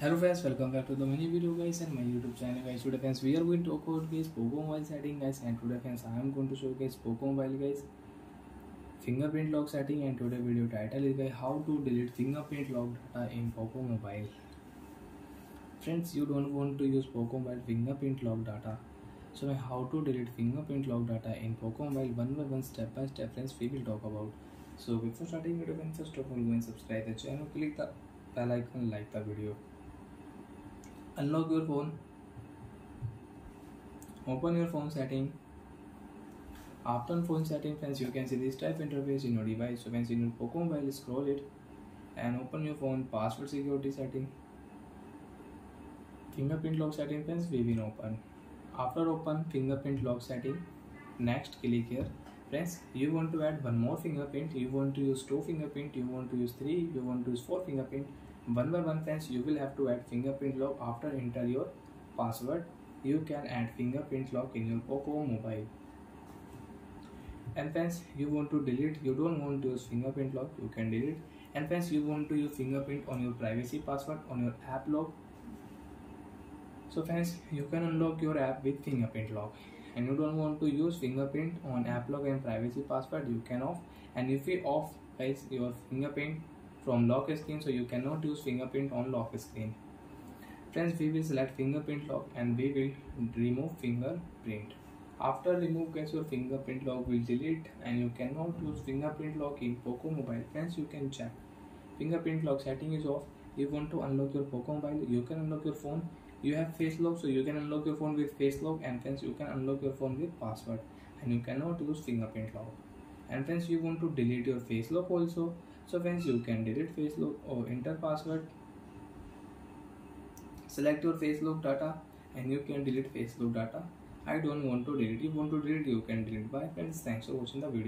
Hello friends welcome back to the money video guys and my YouTube channel guys today friends we are going to talk about guys Poco mobile setting guys and today friends I am going to show guys Poco mobile guys fingerprint lock setting and today video title is guys how to delete fingerprint lock data in Poco mobile friends you don't want to use Poco mobile fingerprint lock data so मैं how to delete fingerprint lock data in Poco mobile one by one step by step friends we will talk about so before starting video friends first of all subscribe the channel click the bell icon like the video unlock your phone. Open your phone setting. After phone setting friends you can see this type interface in your device. So friends in your poco mobile scroll it and open your phone. Password security setting. Fingerprint lock setting friends we will open. After open fingerprint lock setting next click here. Friends you want to add one more fingerprint. You want to use two fingerprint. You want to use three. You want to use four fingerprint one by one friends you will have to add fingerprint lock after enter your password. You can add fingerprint lock in your poco mobile. And friends you want to delete you don't want to use fingerprint lock you can delete. And friends you want to use fingerprint on your privacy password on your app lock. So friends you can unlock your app with fingerprint lock. And you don't want to use fingerprint on app lock and privacy password you can off. And if you off guys your fingerprint from lock screen so you cannot use fingerprint on lock screen. Friends we will select fingerprint lock and we will remove fingerprint. After remove guys your fingerprint lock will delete and you cannot use fingerprint lock in poco mobile. Friends you can check. Fingerprint lock setting is off. You want to unlock your poco mobile you can unlock your phone. You have face lock so you can unlock your phone with face lock and friends you can unlock your phone with password and you cannot use fingerprint lock and friends you want to delete your face lock also. So friends you can delete face lock or enter password. Select your face lock data and you can delete face lock data. I don't want to delete. You want to delete you can delete. Bye friends. Thanks for watching the video